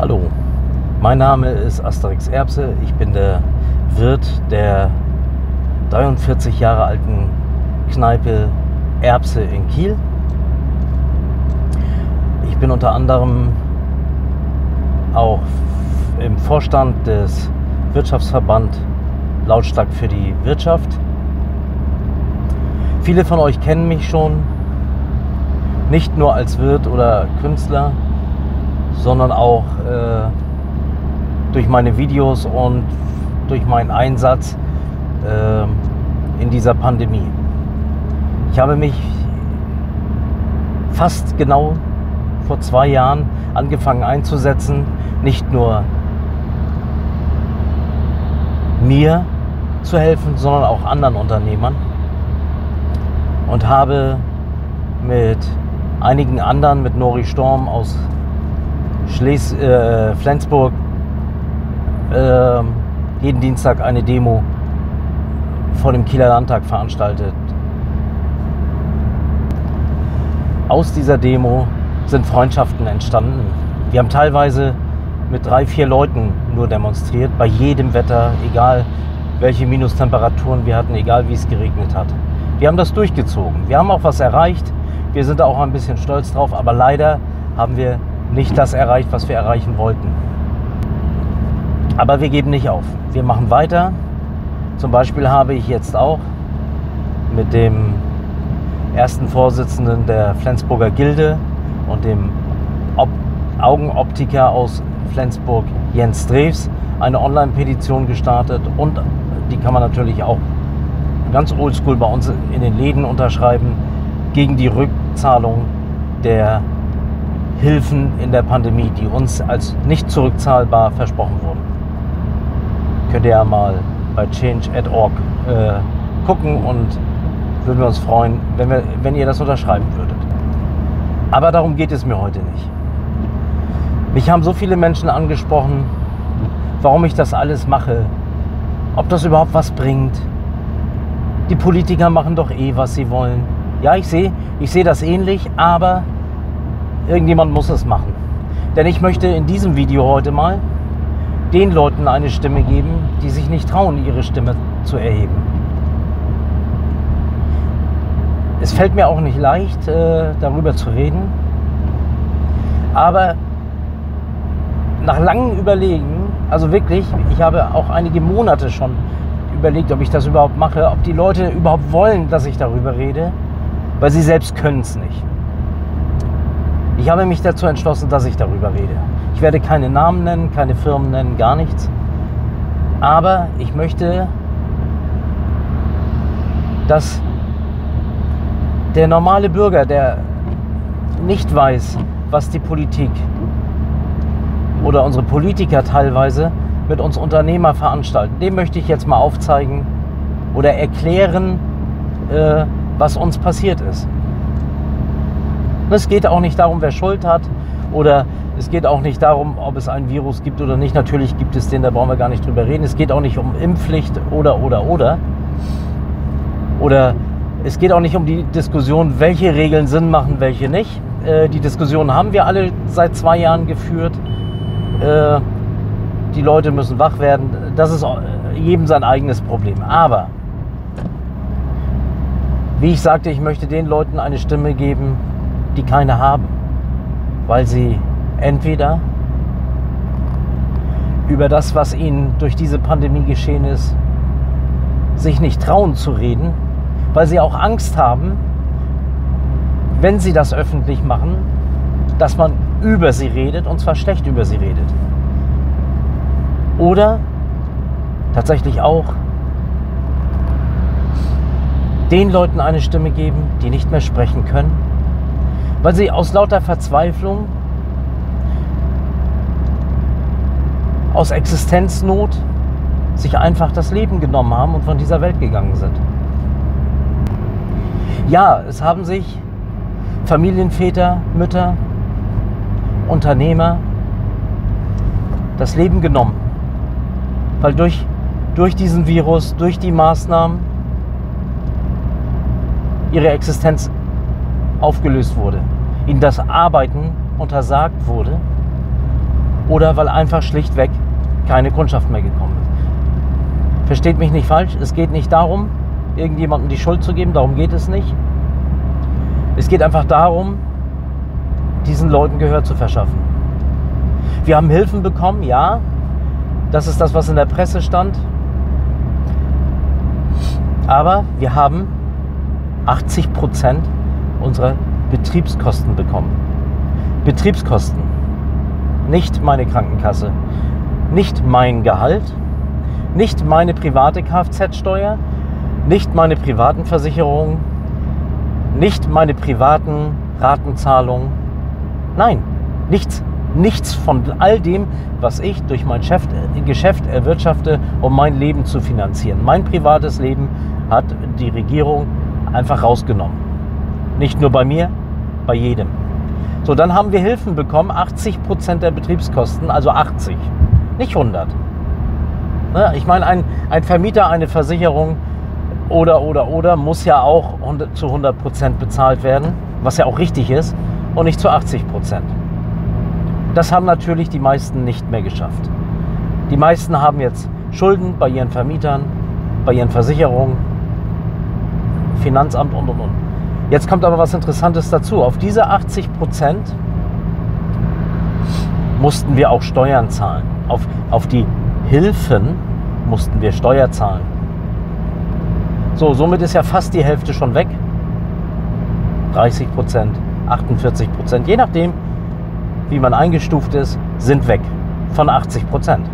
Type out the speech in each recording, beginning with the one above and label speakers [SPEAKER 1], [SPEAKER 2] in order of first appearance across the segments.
[SPEAKER 1] Hallo, mein Name ist Asterix Erbse. Ich bin der Wirt der 43 Jahre alten Kneipe Erbse in Kiel. Ich bin unter anderem auch im Vorstand des Wirtschaftsverband Lautstark für die Wirtschaft. Viele von euch kennen mich schon, nicht nur als Wirt oder Künstler, sondern auch äh, durch meine Videos und durch meinen Einsatz äh, in dieser Pandemie. Ich habe mich fast genau vor zwei Jahren angefangen einzusetzen, nicht nur mir zu helfen, sondern auch anderen Unternehmern und habe mit einigen anderen, mit Nori Storm aus Schles äh, Flensburg, äh, jeden Dienstag eine Demo vor dem Kieler Landtag veranstaltet. Aus dieser Demo sind Freundschaften entstanden. Wir haben teilweise mit drei, vier Leuten nur demonstriert, bei jedem Wetter, egal welche Minustemperaturen wir hatten, egal wie es geregnet hat. Wir haben das durchgezogen. Wir haben auch was erreicht. Wir sind auch ein bisschen stolz drauf, aber leider haben wir nicht das erreicht, was wir erreichen wollten. Aber wir geben nicht auf. Wir machen weiter. Zum Beispiel habe ich jetzt auch mit dem ersten Vorsitzenden der Flensburger Gilde und dem Op Augenoptiker aus Flensburg, Jens Drews, eine Online-Petition gestartet und die kann man natürlich auch ganz oldschool bei uns in den Läden unterschreiben gegen die Rückzahlung der Hilfen in der Pandemie, die uns als nicht zurückzahlbar versprochen wurden. Könnt ihr ja mal bei change.org äh, gucken und würden wir uns freuen, wenn, wir, wenn ihr das unterschreiben würdet. Aber darum geht es mir heute nicht. Mich haben so viele Menschen angesprochen, warum ich das alles mache, ob das überhaupt was bringt. Die Politiker machen doch eh, was sie wollen. Ja, ich sehe, ich sehe das ähnlich, aber Irgendjemand muss es machen. Denn ich möchte in diesem Video heute mal den Leuten eine Stimme geben, die sich nicht trauen, ihre Stimme zu erheben. Es fällt mir auch nicht leicht, äh, darüber zu reden. Aber nach langem Überlegen, also wirklich, ich habe auch einige Monate schon überlegt, ob ich das überhaupt mache, ob die Leute überhaupt wollen, dass ich darüber rede, weil sie selbst können es nicht. Ich habe mich dazu entschlossen, dass ich darüber rede. Ich werde keine Namen nennen, keine Firmen nennen, gar nichts. Aber ich möchte, dass der normale Bürger, der nicht weiß, was die Politik oder unsere Politiker teilweise mit uns Unternehmer veranstalten, dem möchte ich jetzt mal aufzeigen oder erklären, äh, was uns passiert ist. Es geht auch nicht darum, wer Schuld hat oder es geht auch nicht darum, ob es ein Virus gibt oder nicht. Natürlich gibt es den, da brauchen wir gar nicht drüber reden. Es geht auch nicht um Impfpflicht oder, oder, oder. Oder es geht auch nicht um die Diskussion, welche Regeln Sinn machen, welche nicht. Äh, die Diskussion haben wir alle seit zwei Jahren geführt. Äh, die Leute müssen wach werden. Das ist jedem sein eigenes Problem. Aber, wie ich sagte, ich möchte den Leuten eine Stimme geben, die keine haben, weil sie entweder über das, was ihnen durch diese Pandemie geschehen ist, sich nicht trauen zu reden, weil sie auch Angst haben, wenn sie das öffentlich machen, dass man über sie redet und zwar schlecht über sie redet. Oder tatsächlich auch den Leuten eine Stimme geben, die nicht mehr sprechen können, weil sie aus lauter Verzweiflung, aus Existenznot sich einfach das Leben genommen haben und von dieser Welt gegangen sind. Ja, es haben sich Familienväter, Mütter, Unternehmer das Leben genommen, weil durch, durch diesen Virus, durch die Maßnahmen ihre Existenz aufgelöst wurde, ihnen das Arbeiten untersagt wurde oder weil einfach schlichtweg keine Kundschaft mehr gekommen ist. Versteht mich nicht falsch, es geht nicht darum, irgendjemandem die Schuld zu geben, darum geht es nicht. Es geht einfach darum, diesen Leuten Gehör zu verschaffen. Wir haben Hilfen bekommen, ja. Das ist das, was in der Presse stand. Aber wir haben 80 Prozent unserer Betriebskosten bekommen. Betriebskosten. Nicht meine Krankenkasse. Nicht mein Gehalt. Nicht meine private Kfz-Steuer. Nicht meine privaten Versicherungen. Nicht meine privaten Ratenzahlungen. Nein, nichts. Nichts von all dem, was ich durch mein Geschäft erwirtschafte, um mein Leben zu finanzieren. Mein privates Leben hat die Regierung einfach rausgenommen. Nicht nur bei mir, bei jedem. So, dann haben wir Hilfen bekommen, 80 Prozent der Betriebskosten, also 80, nicht 100. Ne, ich meine, ein, ein Vermieter, eine Versicherung oder, oder, oder muss ja auch zu 100 Prozent bezahlt werden, was ja auch richtig ist, und nicht zu 80 Prozent. Das haben natürlich die meisten nicht mehr geschafft. Die meisten haben jetzt Schulden bei ihren Vermietern, bei ihren Versicherungen, Finanzamt und und und. Jetzt kommt aber was Interessantes dazu. Auf diese 80 Prozent mussten wir auch Steuern zahlen. Auf, auf die Hilfen mussten wir Steuer zahlen. So, somit ist ja fast die Hälfte schon weg. 30 Prozent, 48 Prozent, je nachdem, wie man eingestuft ist, sind weg von 80 Prozent.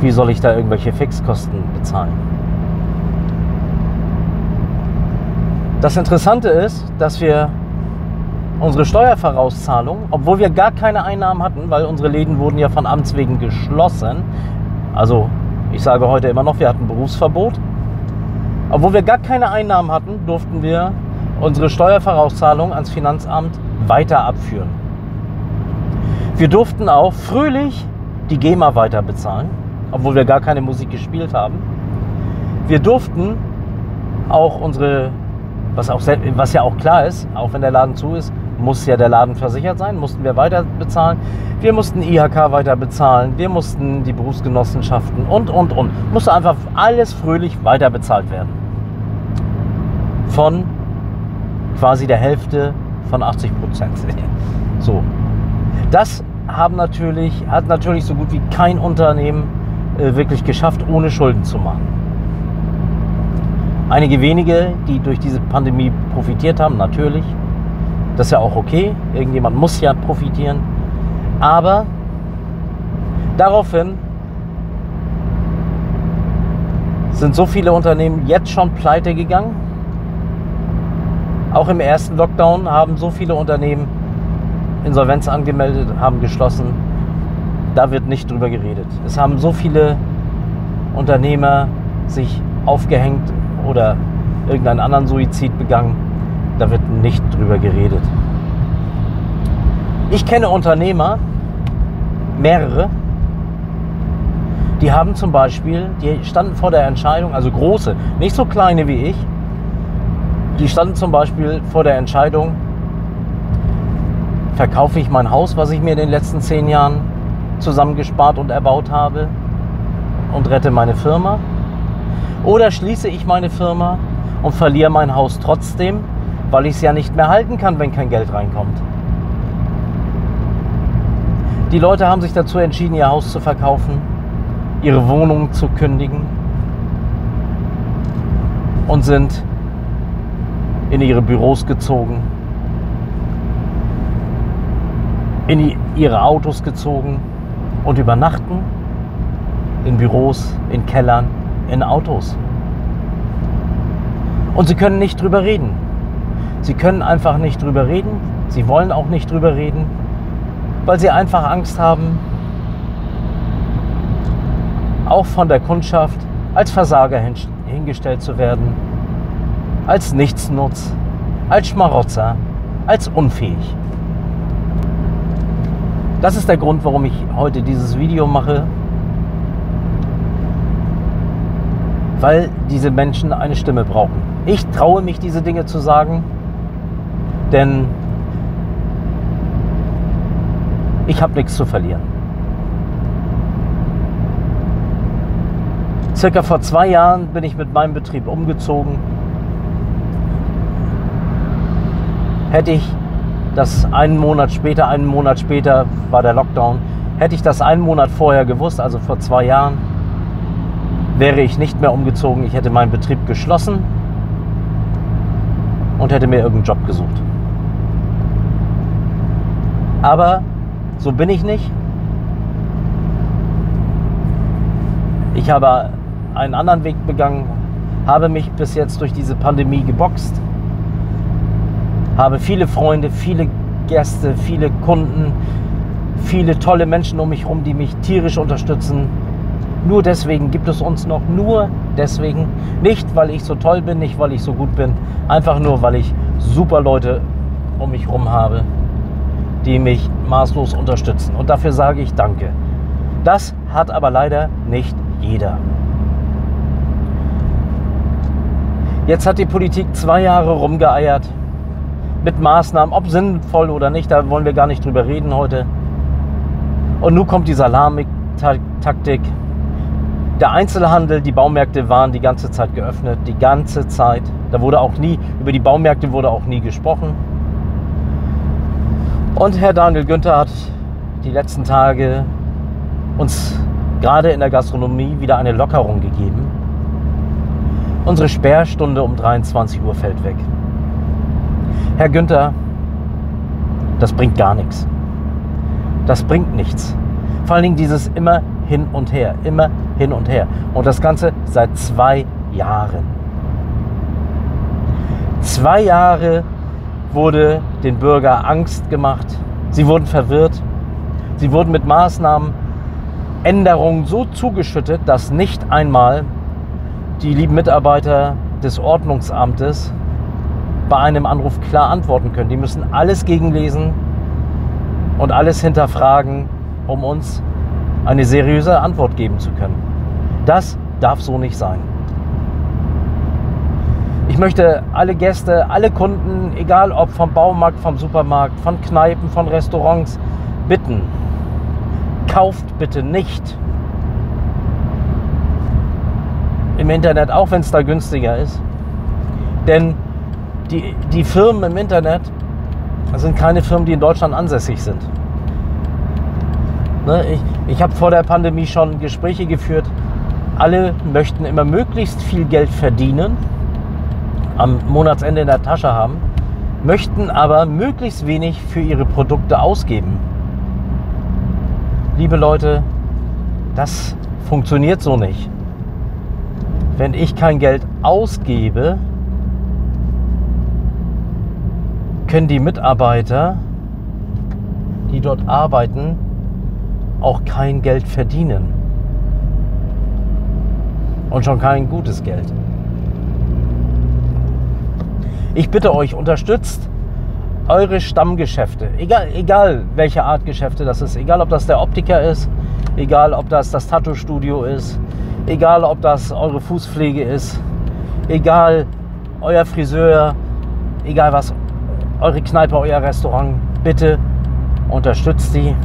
[SPEAKER 1] Wie soll ich da irgendwelche Fixkosten bezahlen? Das Interessante ist, dass wir unsere Steuervorauszahlung, obwohl wir gar keine Einnahmen hatten, weil unsere Läden wurden ja von Amts wegen geschlossen, also ich sage heute immer noch, wir hatten Berufsverbot, obwohl wir gar keine Einnahmen hatten, durften wir unsere Steuervorauszahlung ans Finanzamt weiter abführen. Wir durften auch fröhlich die GEMA weiter bezahlen, obwohl wir gar keine Musik gespielt haben. Wir durften auch unsere, was, auch, was ja auch klar ist, auch wenn der Laden zu ist, muss ja der Laden versichert sein, mussten wir weiter bezahlen. Wir mussten IHK weiter bezahlen, wir mussten die Berufsgenossenschaften und, und, und. Musste einfach alles fröhlich weiter bezahlt werden. Von quasi der Hälfte von 80 Prozent. So. Das haben natürlich, hat natürlich so gut wie kein Unternehmen äh, wirklich geschafft, ohne Schulden zu machen. Einige wenige, die durch diese Pandemie profitiert haben, natürlich. Das ist ja auch okay. Irgendjemand muss ja profitieren. Aber daraufhin sind so viele Unternehmen jetzt schon pleite gegangen auch im ersten Lockdown haben so viele Unternehmen Insolvenz angemeldet, haben geschlossen. Da wird nicht drüber geredet. Es haben so viele Unternehmer sich aufgehängt oder irgendeinen anderen Suizid begangen. Da wird nicht drüber geredet. Ich kenne Unternehmer, mehrere, die haben zum Beispiel, die standen vor der Entscheidung, also große, nicht so kleine wie ich, die standen zum Beispiel vor der Entscheidung, verkaufe ich mein Haus, was ich mir in den letzten zehn Jahren zusammengespart und erbaut habe und rette meine Firma? Oder schließe ich meine Firma und verliere mein Haus trotzdem, weil ich es ja nicht mehr halten kann, wenn kein Geld reinkommt? Die Leute haben sich dazu entschieden, ihr Haus zu verkaufen, ihre Wohnung zu kündigen und sind in ihre Büros gezogen, in ihre Autos gezogen und übernachten in Büros, in Kellern, in Autos. Und sie können nicht drüber reden. Sie können einfach nicht drüber reden. Sie wollen auch nicht drüber reden, weil sie einfach Angst haben, auch von der Kundschaft als Versager hingestellt zu werden als Nichtsnutz, als Schmarotzer, als unfähig. Das ist der Grund, warum ich heute dieses Video mache. Weil diese Menschen eine Stimme brauchen. Ich traue mich, diese Dinge zu sagen, denn Ich habe nichts zu verlieren. Circa vor zwei Jahren bin ich mit meinem Betrieb umgezogen. Hätte ich das einen Monat später, einen Monat später war der Lockdown, hätte ich das einen Monat vorher gewusst, also vor zwei Jahren, wäre ich nicht mehr umgezogen. Ich hätte meinen Betrieb geschlossen und hätte mir irgendeinen Job gesucht. Aber so bin ich nicht. Ich habe einen anderen Weg begangen, habe mich bis jetzt durch diese Pandemie geboxt, habe viele Freunde, viele Gäste, viele Kunden, viele tolle Menschen um mich herum, die mich tierisch unterstützen. Nur deswegen gibt es uns noch, nur deswegen. Nicht, weil ich so toll bin, nicht, weil ich so gut bin, einfach nur, weil ich super Leute um mich herum habe, die mich maßlos unterstützen. Und dafür sage ich Danke. Das hat aber leider nicht jeder. Jetzt hat die Politik zwei Jahre rumgeeiert mit Maßnahmen, ob sinnvoll oder nicht, da wollen wir gar nicht drüber reden heute. Und nun kommt die Salami-Taktik. Der Einzelhandel, die Baumärkte waren die ganze Zeit geöffnet, die ganze Zeit. Da wurde auch nie, über die Baumärkte wurde auch nie gesprochen. Und Herr Daniel Günther hat die letzten Tage uns gerade in der Gastronomie wieder eine Lockerung gegeben. Unsere Sperrstunde um 23 Uhr fällt weg. Herr Günther, das bringt gar nichts. Das bringt nichts. Vor allen Dingen dieses immer hin und her, immer hin und her. Und das Ganze seit zwei Jahren. Zwei Jahre wurde den Bürger Angst gemacht. Sie wurden verwirrt. Sie wurden mit Maßnahmen, Änderungen so zugeschüttet, dass nicht einmal die lieben Mitarbeiter des Ordnungsamtes bei einem Anruf klar antworten können. Die müssen alles gegenlesen und alles hinterfragen, um uns eine seriöse Antwort geben zu können. Das darf so nicht sein. Ich möchte alle Gäste, alle Kunden, egal ob vom Baumarkt, vom Supermarkt, von Kneipen, von Restaurants, bitten, kauft bitte nicht im Internet, auch wenn es da günstiger ist. Denn die, die Firmen im Internet sind keine Firmen, die in Deutschland ansässig sind. Ne, ich ich habe vor der Pandemie schon Gespräche geführt. Alle möchten immer möglichst viel Geld verdienen, am Monatsende in der Tasche haben, möchten aber möglichst wenig für ihre Produkte ausgeben. Liebe Leute, das funktioniert so nicht wenn ich kein Geld ausgebe, können die Mitarbeiter, die dort arbeiten, auch kein Geld verdienen. Und schon kein gutes Geld. Ich bitte euch, unterstützt eure Stammgeschäfte. Egal, egal welche Art Geschäfte das ist. Egal ob das der Optiker ist, egal ob das das Tattoo-Studio ist, Egal, ob das eure Fußpflege ist, egal euer Friseur, egal was, eure Kneipe, euer Restaurant, bitte unterstützt sie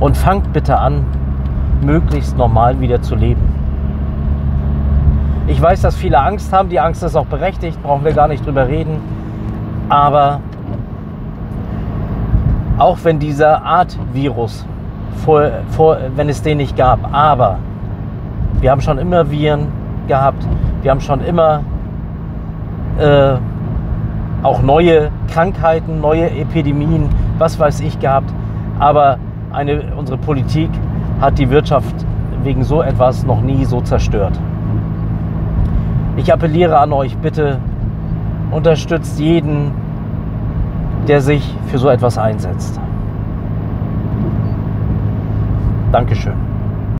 [SPEAKER 1] und fangt bitte an, möglichst normal wieder zu leben. Ich weiß, dass viele Angst haben, die Angst ist auch berechtigt, brauchen wir gar nicht drüber reden, aber auch wenn dieser Art Virus, vor, vor, wenn es den nicht gab, aber wir haben schon immer Viren gehabt. Wir haben schon immer äh, auch neue Krankheiten, neue Epidemien, was weiß ich gehabt. Aber eine, unsere Politik hat die Wirtschaft wegen so etwas noch nie so zerstört. Ich appelliere an euch, bitte unterstützt jeden, der sich für so etwas einsetzt. Dankeschön.